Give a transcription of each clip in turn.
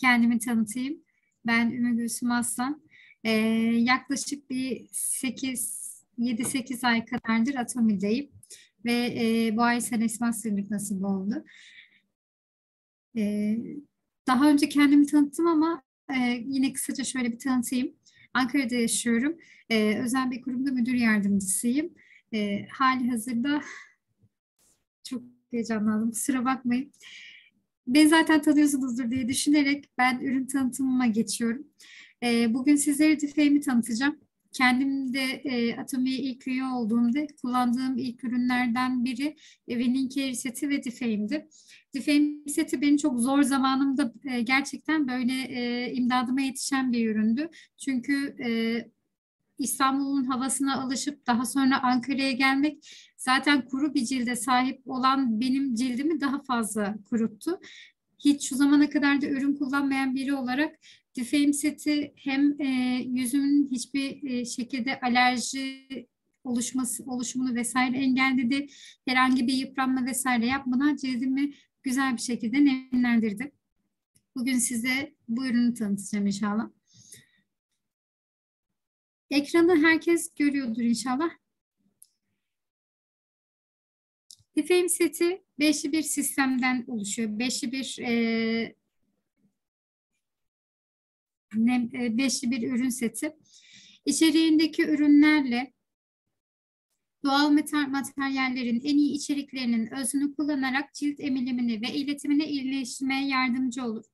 kendimi tanıtayım. Ben Ümmü Gülsüm Aslan. Ee, yaklaşık bir 8 7-8 ay kadardır Atomi'deyim ve e, bu ay Senes Master'lık nasip oldu. Ee, daha önce kendimi tanıttım ama e, yine kısaca şöyle bir tanıtayım. Ankara'da yaşıyorum. Ee, özel bir kurumda müdür yardımcısıyım. Ee, hali hazırda çok heyecanlandım. Kusura bakmayın. Beni zaten tanıyorsunuzdur diye düşünerek ben ürün tanıtımıma geçiyorum. E, bugün sizlere Dife'mi tanıtacağım. Kendim de e, Atomi'ye ilk üye olduğumda kullandığım ilk ürünlerden biri Winning seti ve Dife'imdi. Dife'im seti benim çok zor zamanımda e, gerçekten böyle e, imdadıma yetişen bir üründü. Çünkü e, İstanbul'un havasına alışıp daha sonra Ankara'ya gelmek zaten kuru bir cilde sahip olan benim cildimi daha fazla kuruttu. Hiç şu zamana kadar da ürün kullanmayan biri olarak Difame seti hem e, yüzümün hiçbir e, şekilde alerji oluşması oluşumunu vesaire engelledi. Herhangi bir yıpranma vesaire yapmadan cildimi güzel bir şekilde nemlendirdi. Bugün size bu ürünü tanıtacağım inşallah. Ekranı herkes görüyordur inşallah. Difame seti beşli bir sistemden oluşuyor. Beşli bir e, e, beşli bir ürün seti. İçeriğindeki ürünlerle doğal materyallerin en iyi içeriklerinin özünü kullanarak cilt emilimini ve iletimini iyileştirmeye yardımcı olur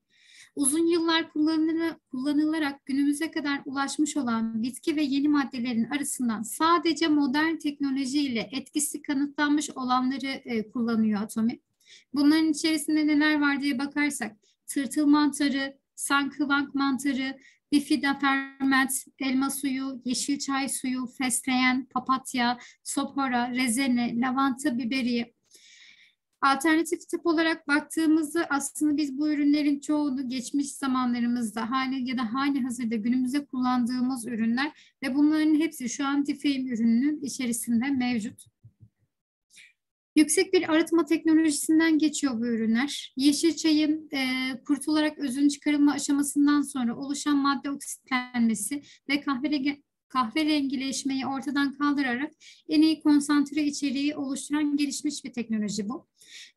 uzun yıllar kullanılarak günümüze kadar ulaşmış olan bitki ve yeni maddelerin arasından sadece modern teknolojiyle etkisi kanıtlanmış olanları e, kullanıyor Atomi. Bunların içerisinde neler var diye bakarsak tırtıl mantarı, sankıvank mantarı, bifida ferment, elma suyu, yeşil çay suyu, fesleğen, papatya, sopora, rezene, lavanta biberiye, Alternatif tip olarak baktığımızda aslında biz bu ürünlerin çoğunu geçmiş zamanlarımızda hali ya da hali hazırda günümüzde kullandığımız ürünler ve bunların hepsi şu an Tifeim ürününün içerisinde mevcut. Yüksek bir arıtma teknolojisinden geçiyor bu ürünler. Yeşil çayın e, kurtularak özün çıkarılma aşamasından sonra oluşan madde oksitlenmesi ve kahverengi, kahverengileşmeyi ortadan kaldırarak en iyi konsantre içeriği oluşturan gelişmiş bir teknoloji bu.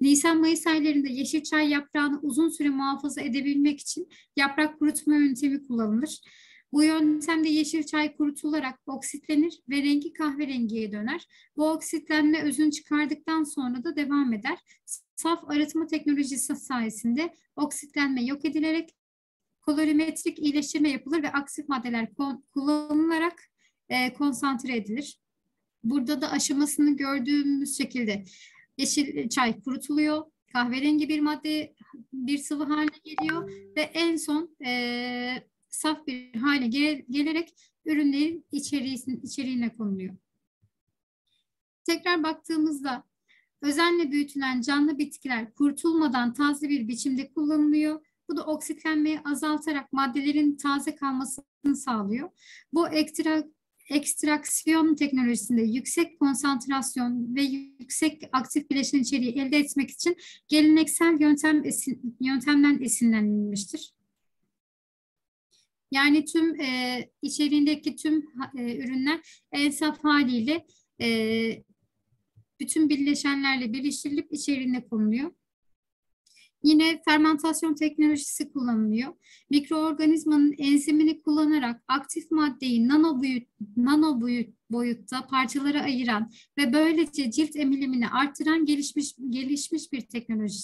Nisan-Mayıs aylarında yeşil çay yaprağını uzun süre muhafaza edebilmek için yaprak kurutma yöntemi kullanılır. Bu yöntemde yeşil çay kurutularak oksitlenir ve rengi kahverengiye döner. Bu oksitlenme özünü çıkardıktan sonra da devam eder. Saf arıtma teknolojisi sayesinde oksitlenme yok edilerek kolorimetrik iyileştirme yapılır ve aktif maddeler kullanılarak e, konsantre edilir. Burada da aşamasını gördüğümüz şekilde yeşil çay kurutuluyor, kahverengi bir madde bir sıvı haline geliyor ve en son e, saf bir hale gel gelerek ürünlerin içeriğine konuluyor. Tekrar baktığımızda özenle büyütülen canlı bitkiler kurtulmadan taze bir biçimde kullanılıyor bu da oksitlenmeyi azaltarak maddelerin taze kalmasını sağlıyor. Bu ekstra, ekstraksiyon teknolojisinde yüksek konsantrasyon ve yüksek aktif bileşen içeriği elde etmek için geleneksel yöntem esin, yöntemden esinlenilmiştir. Yani tüm e, içeriğindeki tüm e, ürünler en saf haliyle e, bütün bileşenlerle birleştirilip içeriğine konuluyor. Yine fermentasyon teknolojisi kullanılıyor. Mikroorganizmanın enzimini kullanarak aktif maddeyi nano, boyut, nano boyut, boyutta parçalara ayıran ve böylece cilt emilimini artıran gelişmiş, gelişmiş bir teknoloji.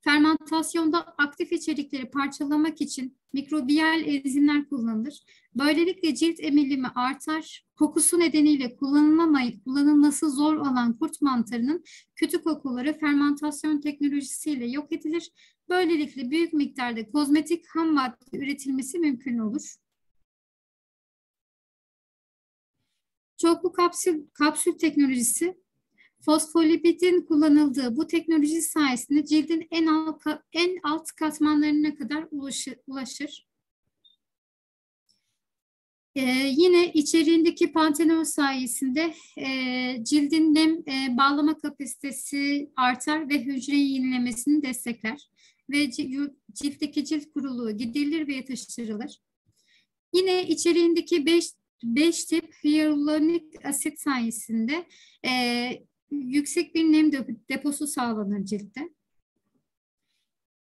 Fermentasyonda aktif içerikleri parçalamak için mikrobiyal enzimler kullanılır. Böylelikle cilt emilimi artar. Kokusu nedeniyle kullanılması zor olan kurt mantarının kötü kokuları fermentasyon teknolojisiyle yok edilir. Böylelikle büyük miktarda kozmetik ham madde üretilmesi mümkün olur. Çoklu kapsül, kapsül teknolojisi fosfolipidin kullanıldığı bu teknoloji sayesinde cildin en alt, en alt katmanlarına kadar ulaşır. ulaşır. Ee, yine içeriğindeki pantenol sayesinde e, cildin nem e, bağlama kapasitesi artar ve hücre yenilemesini destekler. ve ciltteki cilt kuruluğu giderilir ve yatıştırılır. Yine içeriğindeki 5 5 tip hyaluronik asit sayesinde e, yüksek bir nem deposu sağlanır ciltte.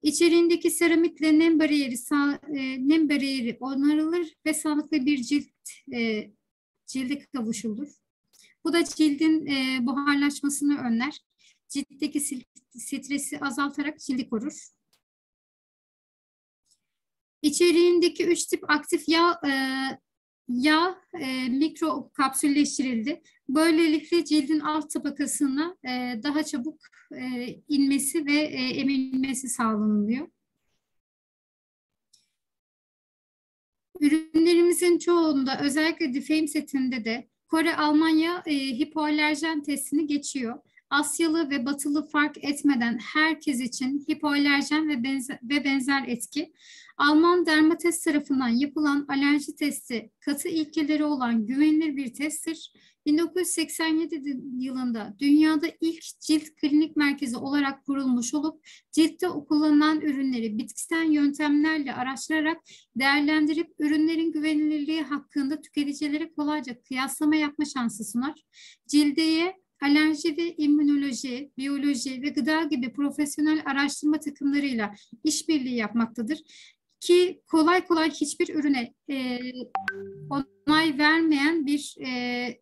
İçeriğindeki seramitle nem bariyeri, sağ, e, nem bariyeri onarılır ve sağlıklı bir cilt e, cilde kavuşulur. Bu da cildin e, buharlaşmasını önler. Ciltteki stresi azaltarak cildi korur. İçeriğindeki üç tip aktif yağ e, yağ e, mikro kapsülleştirildi. Böylelikle cildin alt tabakasına e, daha çabuk e, inmesi ve e, emilmesi sağlanılıyor. Ürünlerimizin çoğunda özellikle Defame setinde de Kore, Almanya e, hipoalerjen testini geçiyor. Asyalı ve batılı fark etmeden herkes için hipoalerjen ve benzer, ve benzer etki. Alman dermatest tarafından yapılan alerji testi katı ilkeleri olan güvenilir bir testtir. 1987 yılında dünyada ilk cilt klinik merkezi olarak kurulmuş olup ciltte kullanılan ürünleri bitkisel yöntemlerle araştırarak değerlendirip ürünlerin güvenilirliği hakkında tüketicilere kolayca kıyaslama yapma şansı sunar. Cildeye alerji ve immünoloji, biyoloji ve gıda gibi profesyonel araştırma takımlarıyla işbirliği yapmaktadır. Ki kolay kolay hiçbir ürüne e, onay vermeyen bir e,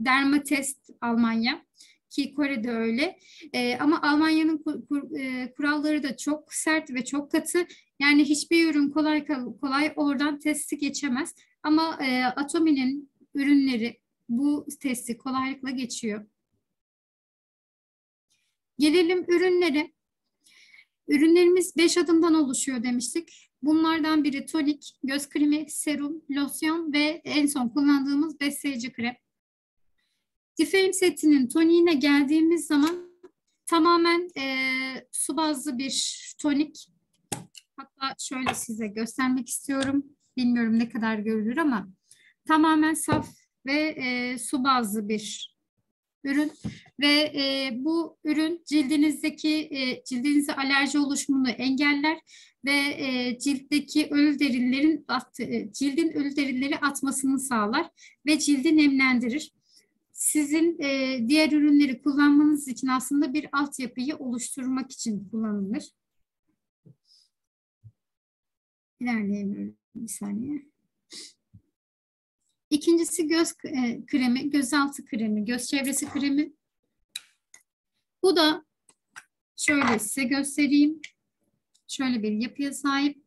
dermatest Almanya ki Kore'de öyle. E, ama Almanya'nın kur, kur, e, kuralları da çok sert ve çok katı. Yani hiçbir ürün kolay kolay oradan testi geçemez. Ama e, Atomi'nin ürünleri bu testi kolaylıkla geçiyor. Gelelim ürünlere. Ürünlerimiz 5 adımdan oluşuyor demiştik. Bunlardan biri tonik, göz kremi, serum, losyon ve en son kullandığımız besleyici krem. Different setinin toniğine geldiğimiz zaman tamamen e, su bazlı bir tonik. Hatta şöyle size göstermek istiyorum. Bilmiyorum ne kadar görülür ama tamamen saf ve e, su bazlı bir ürün ve e, bu ürün cildinizdeki e, cildinize alerji oluşumunu engeller ve e, ciltteki ölü derilerin at, e, cildin ölü derileri atmasını sağlar ve cildi nemlendirir. Sizin e, diğer ürünleri kullanmanız için aslında bir altyapıyı oluşturmak için kullanılır. İlerleyelim bir saniye. İkincisi göz e, kremi, gözaltı kremi, göz çevresi kremi. Bu da şöyle size göstereyim. Şöyle bir yapıya sahip.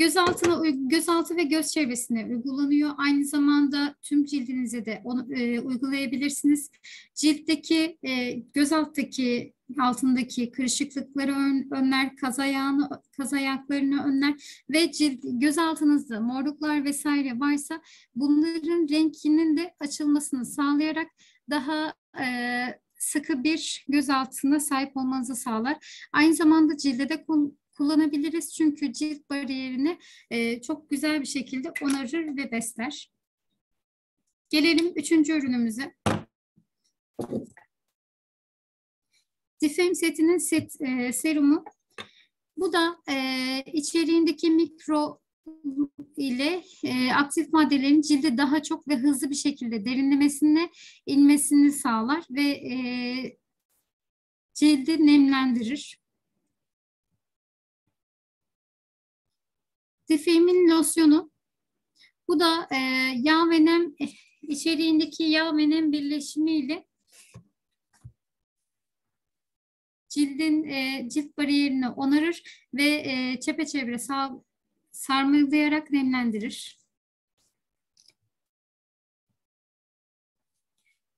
Gözaltına, gözaltı ve göz çevresine uygulanıyor. Aynı zamanda tüm cildinize de onu e, uygulayabilirsiniz. Ciltteki, e, göz alttaki, altındaki kırışıklıkları ön, önler, kaz, ayağını, kaz ayaklarını önler ve cilt, göz altınızda morluklar vesaire varsa bunların renkinin de açılmasını sağlayarak daha e, sıkı bir göz altına sahip olmanızı sağlar. Aynı zamanda cilde de kullanabiliriz. Çünkü cilt bariyerini e, çok güzel bir şekilde onarır ve besler. Gelelim üçüncü ürünümüze. Difem setinin set, e, serumu. Bu da e, içeriğindeki mikro ile e, aktif maddelerin cilde daha çok ve hızlı bir şekilde derinlemesine inmesini sağlar ve e, cildi nemlendirir. Difemin losyonu. Bu da e, yağ ve nem içeriğindeki yağ ve nem birleşimiyle cildin e, cilt bariyerini onarır ve e, çepeçevre sağ, sarmalayarak nemlendirir.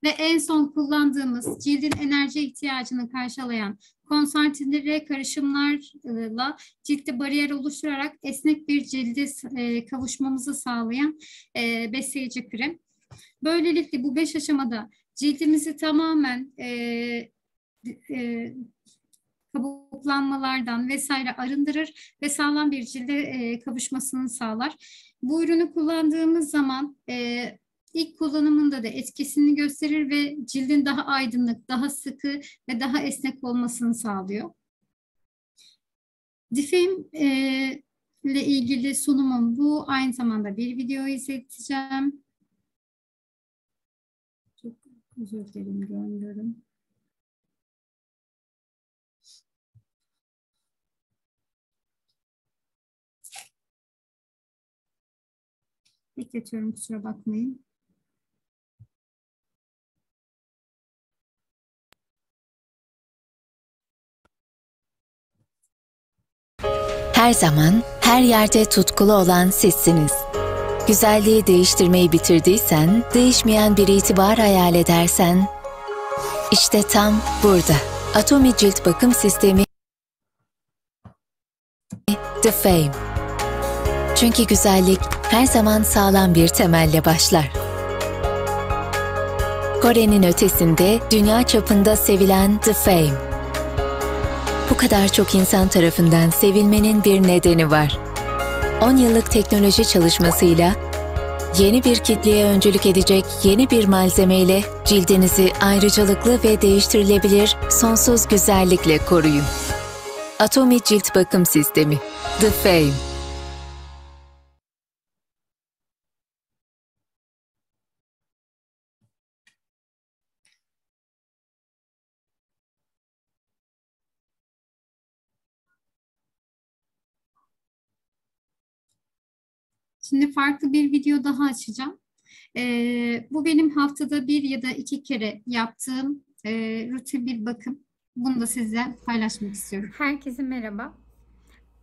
Ve en son kullandığımız cildin enerji ihtiyacını karşılayan konsantre karışımlarla ciltte bariyer oluşturarak esnek bir cilde e, kavuşmamızı sağlayan e, besleyici krem. Böylelikle bu beş aşamada cildimizi tamamen e, kabuklanmalardan vesaire arındırır ve sağlam bir cilde e, kavuşmasını sağlar. Bu ürünü kullandığımız zaman ilk kullanımında da etkisini gösterir ve cildin daha aydınlık, daha sıkı ve daha esnek olmasını sağlıyor. Difem e, ile ilgili sunumum bu. Aynı zamanda bir video izleteceğim. Çok özür dilerim görmüyorum. Bekletiyorum kusura bakmayın. Her zaman, her yerde tutkulu olan sizsiniz. Güzelliği değiştirmeyi bitirdiysen, değişmeyen bir itibar hayal edersen, işte tam burada. Atomi Cilt Bakım Sistemi The Fame. Çünkü güzellik her zaman sağlam bir temelle başlar. Kore'nin ötesinde dünya çapında sevilen The Fame bu kadar çok insan tarafından sevilmenin bir nedeni var. 10 yıllık teknoloji çalışmasıyla yeni bir kitleye öncülük edecek yeni bir malzemeyle cildinizi ayrıcalıklı ve değiştirilebilir sonsuz güzellikle koruyun. Atomi Cilt Bakım Sistemi The Fame Şimdi farklı bir video daha açacağım. Ee, bu benim haftada bir ya da iki kere yaptığım e, rutin bir bakım. Bunu da sizle paylaşmak istiyorum. Herkese merhaba.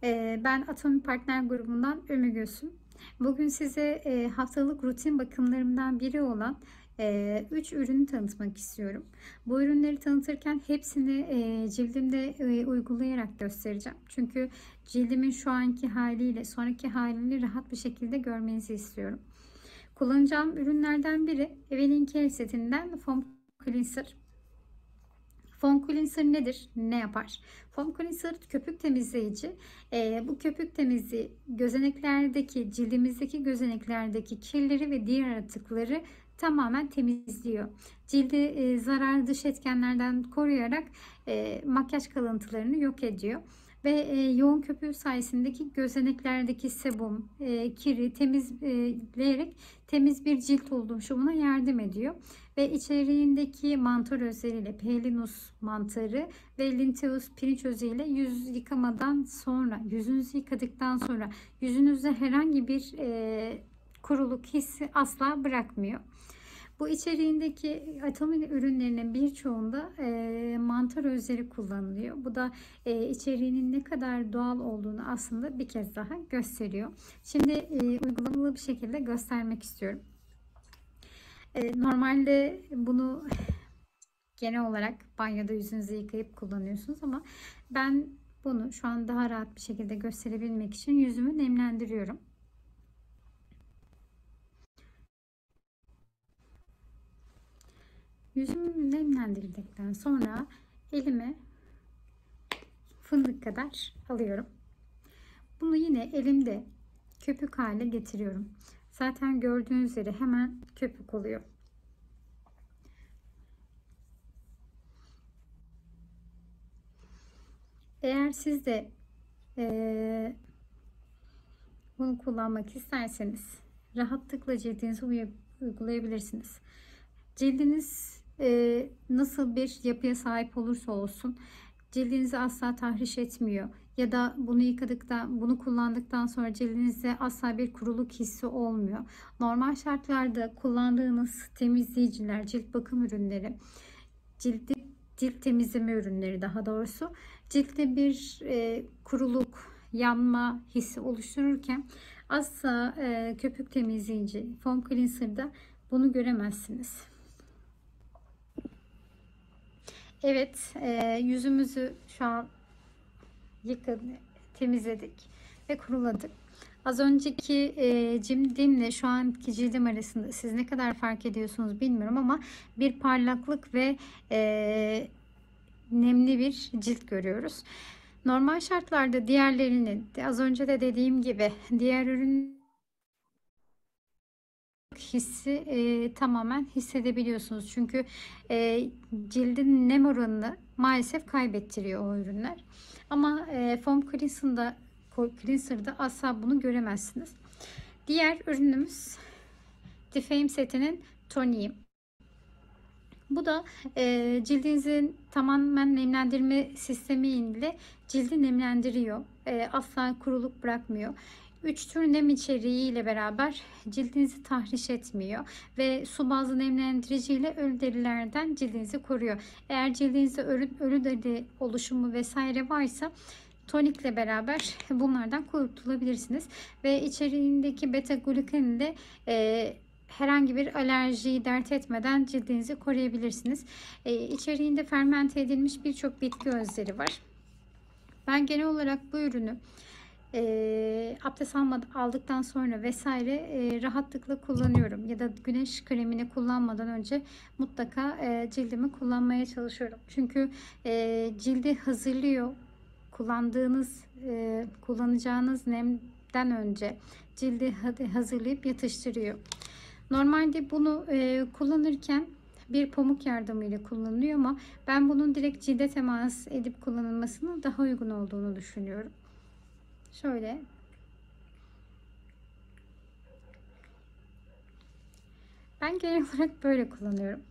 Ee, ben Atomi Partner grubundan Ömür Gülsüm. Bugün size e, haftalık rutin bakımlarımdan biri olan 3 e, ürünü tanıtmak istiyorum. Bu ürünleri tanıtırken hepsini e, cildimde e, uygulayarak göstereceğim. Çünkü cildimin şu anki haliyle sonraki halini rahat bir şekilde görmenizi istiyorum. Kullanacağım ürünlerden biri Evelyn Care setinden Foam Cleanser. Foam cleanser nedir? Ne yapar? Foam cleanser köpük temizleyici. E, bu köpük temizliği gözeneklerdeki, cildimizdeki gözeneklerdeki kirleri ve diğer atıkları tamamen temizliyor. Cildi e, zararlı dış etkenlerden koruyarak e, makyaj kalıntılarını yok ediyor ve e, yoğun köpüğü sayesindeki gözeneklerdeki sebum, e, kiri temizleyerek temiz bir cilt oluşumuna yardım ediyor. Ve içeriğindeki mantar özleriyle Pelinus mantarı ve Linteus pirinç özüyle yüz yıkamadan sonra, yüzünüzü yıkadıktan sonra yüzünüzde herhangi bir e, kuruluk hissi asla bırakmıyor. Bu içeriğindeki atomin ürünlerinin birçoğunda e, mantar özleri kullanılıyor. Bu da e, içeriğinin ne kadar doğal olduğunu aslında bir kez daha gösteriyor. Şimdi e, uygulamalı bir şekilde göstermek istiyorum. E, normalde bunu genel olarak banyoda yüzünüzü yıkayıp kullanıyorsunuz ama ben bunu şu an daha rahat bir şekilde gösterebilmek için yüzümü nemlendiriyorum. Yüzümü nemlendirdikten sonra elime fındık kadar alıyorum. Bunu yine elimde köpük hale getiriyorum. Zaten gördüğünüz üzere hemen köpük oluyor. Eğer siz de ee, bunu kullanmak isterseniz rahatlıkla cildinize uygulayabilirsiniz. Cildiniz e, nasıl bir yapıya sahip olursa olsun cildinizi asla tahriş etmiyor ya da bunu yıkadıktan, bunu kullandıktan sonra cildinizde asla bir kuruluk hissi olmuyor. Normal şartlarda kullandığınız temizleyiciler, cilt bakım ürünleri, cilt cilt temizleme ürünleri daha doğrusu ciltte bir e, kuruluk, yanma hissi oluştururken asla e, köpük temizleyici, foam cleanser'da bunu göremezsiniz. Evet, e, yüzümüzü şu an yıkadık, temizledik ve kuruladık. Az önceki e, cildimle şu anki cildim arasında siz ne kadar fark ediyorsunuz bilmiyorum ama bir parlaklık ve e, nemli bir cilt görüyoruz. Normal şartlarda diğerlerinin az önce de dediğim gibi diğer ürün hissi e, tamamen hissedebiliyorsunuz. Çünkü e, cildin nem oranını maalesef kaybettiriyor o ürünler. Ama e, foam cleanser'da, cleanser'da asla bunu göremezsiniz. Diğer ürünümüz Defame setinin toniği. Bu da e, cildinizin tamamen nemlendirme sistemi ile cildi nemlendiriyor. E, asla kuruluk bırakmıyor. Üç tür nem içeriği ile beraber cildinizi tahriş etmiyor ve su bazlı nemlendirici ile ölü derilerden cildinizi koruyor. Eğer cildinizde ölü, ölü deri oluşumu vesaire varsa tonikle beraber bunlardan kurtulabilirsiniz. Ve içeriğindeki beta glukeni de e, herhangi bir alerjiyi dert etmeden cildinizi koruyabilirsiniz. E, içeriğinde fermente edilmiş birçok bitki özleri var. Ben genel olarak bu ürünü e, abdest almadı, aldıktan sonra vesaire e, rahatlıkla kullanıyorum. Ya da güneş kremini kullanmadan önce mutlaka e, cildimi kullanmaya çalışıyorum. Çünkü e, cildi hazırlıyor. Kullandığınız, e, kullanacağınız nemden önce cildi hazırlayıp yatıştırıyor. Normalde bunu e, kullanırken bir pamuk yardımıyla kullanılıyor ama ben bunun direkt cilde temas edip kullanılmasının daha uygun olduğunu düşünüyorum. Şöyle ben genel olarak böyle kullanıyorum.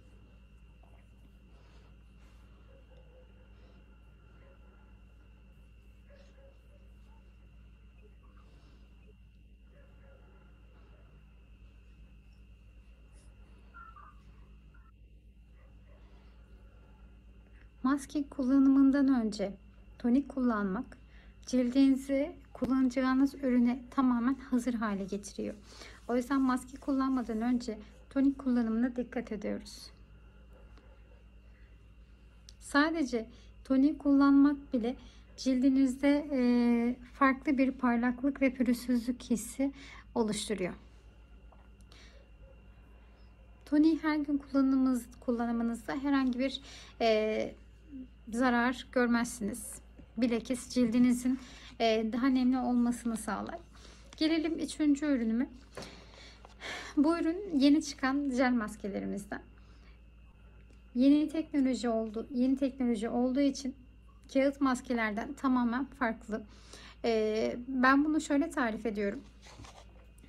Maske kullanımından önce tonik kullanmak cildinizi kullanacağınız ürüne tamamen hazır hale getiriyor. O yüzden maske kullanmadan önce tonik kullanımına dikkat ediyoruz. Sadece tonik kullanmak bile cildinizde e, farklı bir parlaklık ve pürüzsüzlük hissi oluşturuyor. Toniği her gün kullanımınız, kullanımınızda herhangi bir e, zarar görmezsiniz. Bilakis cildinizin e, daha nemli olmasını sağlar. Gelelim üçüncü ürünüme. Bu ürün yeni çıkan jel maskelerimizden. Yeni teknoloji oldu. Yeni teknoloji olduğu için kağıt maskelerden tamamen farklı. E, ben bunu şöyle tarif ediyorum.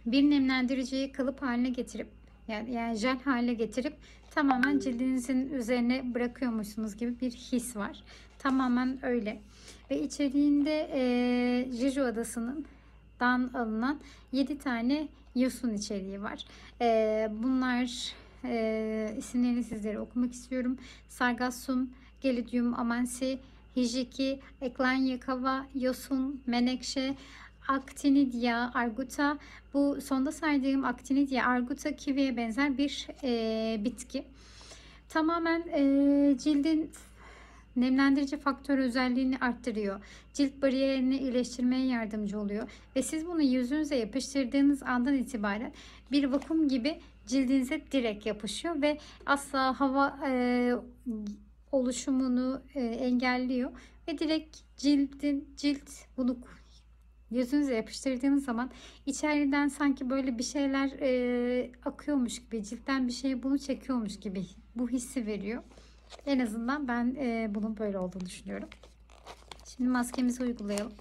Bir nemlendiriciyi kalıp haline getirip yani, yani jel haline getirip tamamen cildinizin üzerine bırakıyormuşsunuz gibi bir his var. Tamamen öyle. Ve içeriğinde e, Jeju Adası'nın dan alınan 7 tane yosun içeriği var. E, bunlar e, isimlerini sizlere okumak istiyorum. Sargassum, Gelidium amansi, Hijiki, Eklanya kava, yosun, menekşe, Actinidia arguta. Bu sonda saydığım Actinidia arguta kiviye benzer bir e, bitki. Tamamen e, cildin nemlendirici faktör özelliğini arttırıyor. Cilt bariyerini iyileştirmeye yardımcı oluyor. Ve siz bunu yüzünüze yapıştırdığınız andan itibaren bir vakum gibi cildinize direkt yapışıyor ve asla hava e, oluşumunu e, engelliyor ve direkt cildin cilt bunu yüzünüze yapıştırdığınız zaman içeriden sanki böyle bir şeyler e, akıyormuş gibi ciltten bir şey bunu çekiyormuş gibi bu hissi veriyor. En azından ben e, bunun böyle olduğunu düşünüyorum. Şimdi maskemizi uygulayalım.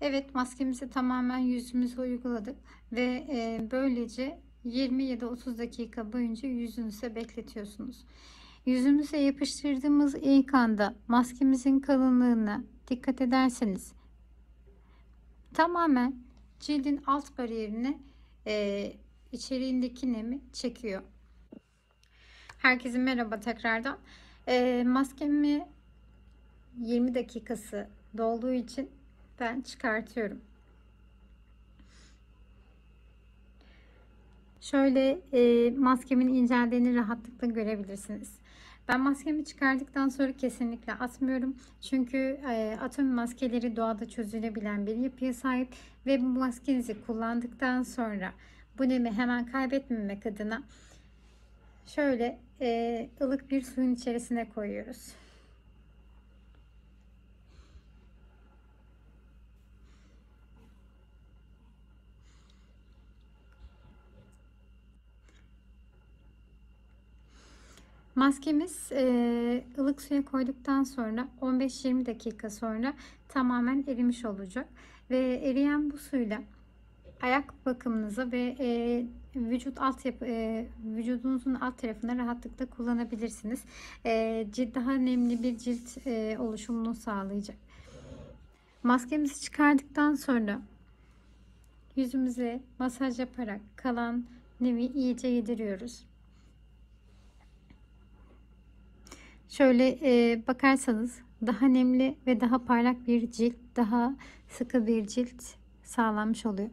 Evet maskemizi tamamen yüzümüze uyguladık ve e, böylece 20 ya da 30 dakika boyunca yüzünüze bekletiyorsunuz. Yüzümüze yapıştırdığımız ilk anda maskemizin kalınlığına dikkat ederseniz tamamen cildin alt bariyerini e, içeriğindeki nemi çekiyor. Herkese merhaba tekrardan. E, maskemi 20 dakikası dolduğu için ben çıkartıyorum. Şöyle e, maskemin inceldiğini rahatlıkla görebilirsiniz. Ben maskemi çıkardıktan sonra kesinlikle atmıyorum. Çünkü e, atom maskeleri doğada çözülebilen bir yapıya sahip ve bu maskenizi kullandıktan sonra bu nemi hemen kaybetmemek adına şöyle e, ılık bir suyun içerisine koyuyoruz. Maskemiz e, ılık suya koyduktan sonra 15-20 dakika sonra tamamen erimiş olacak. Ve eriyen bu suyla ayak bakımınıza ve e, vücut alt yapı, e, vücudunuzun alt tarafına rahatlıkla kullanabilirsiniz. E, cilt daha nemli bir cilt e, oluşumunu sağlayacak. Maskemizi çıkardıktan sonra yüzümüze masaj yaparak kalan nemi iyice yediriyoruz. Şöyle e, bakarsanız daha nemli ve daha parlak bir cilt, daha sıkı bir cilt sağlanmış oluyor.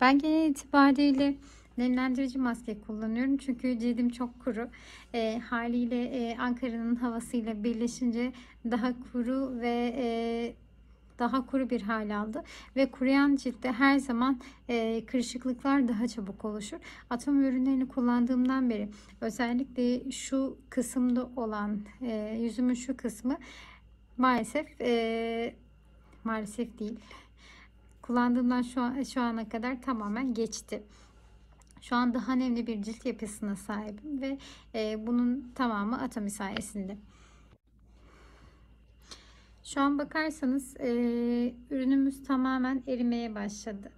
Ben genel itibariyle nemlendirici maske kullanıyorum. Çünkü cildim çok kuru. E, haliyle e, Ankara'nın havasıyla birleşince daha kuru ve e, daha kuru bir hal aldı ve kuruyan ciltte her zaman e, kırışıklıklar daha çabuk oluşur. Atom ürünlerini kullandığımdan beri özellikle şu kısımda olan e, yüzümün şu kısmı maalesef e, maalesef değil kullandığımdan şu, an, şu ana kadar tamamen geçti. Şu an daha nemli bir cilt yapısına sahibim ve e, bunun tamamı Atomi sayesinde. Şu an bakarsanız e, ürünümüz tamamen erimeye başladı.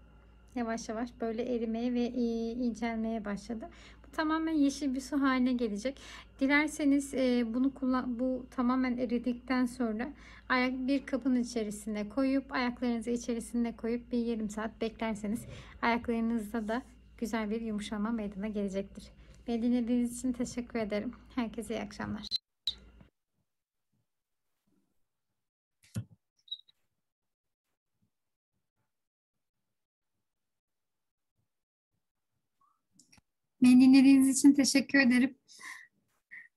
Yavaş yavaş böyle erimeye ve e, incelmeye başladı. Bu tamamen yeşil bir su haline gelecek. Dilerseniz e, bunu kullan bu tamamen eridikten sonra ayak bir kabın içerisine koyup ayaklarınızı içerisine koyup bir yarım saat beklerseniz ayaklarınızda da güzel bir yumuşama meydana gelecektir. Beni dinlediğiniz için teşekkür ederim. Herkese iyi akşamlar. Beni dinlediğiniz için teşekkür ederim.